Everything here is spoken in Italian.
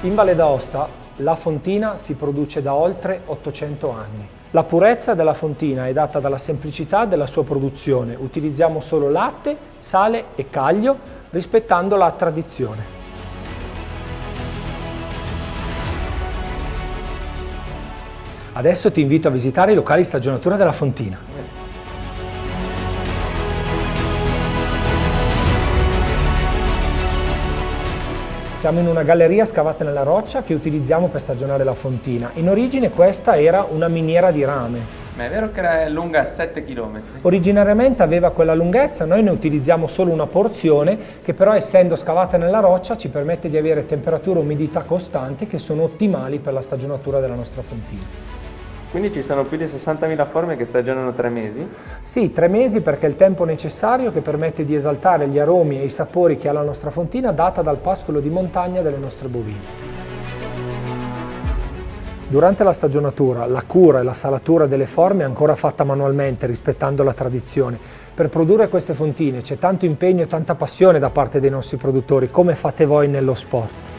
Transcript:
Valle d'Aosta la fontina si produce da oltre 800 anni. La purezza della fontina è data dalla semplicità della sua produzione. Utilizziamo solo latte, sale e caglio rispettando la tradizione. Adesso ti invito a visitare i locali stagionatura della fontina. Siamo in una galleria scavata nella roccia che utilizziamo per stagionare la fontina. In origine questa era una miniera di rame. Ma è vero che era lunga 7 km? Originariamente aveva quella lunghezza, noi ne utilizziamo solo una porzione che però essendo scavata nella roccia ci permette di avere temperatura e umidità costanti che sono ottimali per la stagionatura della nostra fontina. Quindi ci sono più di 60.000 forme che stagionano tre mesi? Sì, tre mesi perché è il tempo necessario che permette di esaltare gli aromi e i sapori che ha la nostra fontina data dal pascolo di montagna delle nostre bovine. Durante la stagionatura la cura e la salatura delle forme è ancora fatta manualmente rispettando la tradizione. Per produrre queste fontine c'è tanto impegno e tanta passione da parte dei nostri produttori come fate voi nello sport.